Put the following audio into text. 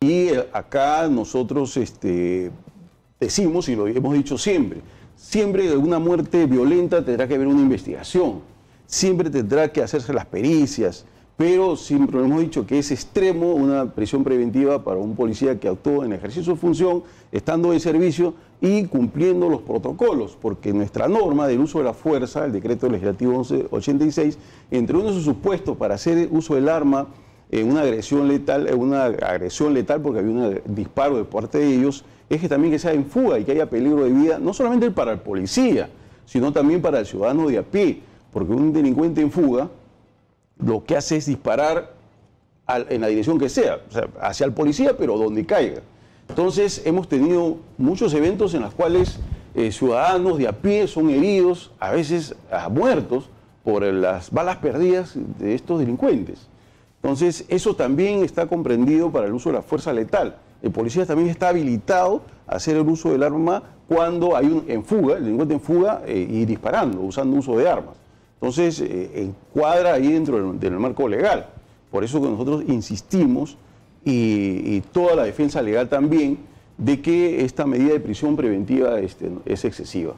Y acá nosotros este, decimos, y lo hemos dicho siempre, siempre una muerte violenta tendrá que haber una investigación, siempre tendrá que hacerse las pericias, pero siempre hemos dicho que es extremo una prisión preventiva para un policía que actuó en ejercicio de función, estando en servicio y cumpliendo los protocolos, porque nuestra norma del uso de la fuerza, el decreto legislativo 1186, entre uno de sus supuestos para hacer uso del arma en una agresión letal, una agresión letal porque había un disparo de parte de ellos, es que también que sea en fuga y que haya peligro de vida, no solamente para el policía, sino también para el ciudadano de a pie, porque un delincuente en fuga lo que hace es disparar en la dirección que sea, o sea, hacia el policía, pero donde caiga. Entonces hemos tenido muchos eventos en los cuales eh, ciudadanos de a pie son heridos, a veces muertos, por las balas perdidas de estos delincuentes. Entonces, eso también está comprendido para el uso de la fuerza letal. El policía también está habilitado a hacer el uso del arma cuando hay un en fuga, el delincuente en fuga eh, y disparando, usando uso de armas. Entonces, eh, encuadra ahí dentro del, marco legal. Por eso que nosotros insistimos y, toda la defensa legal también de que esta medida de prisión preventiva este, es excesiva.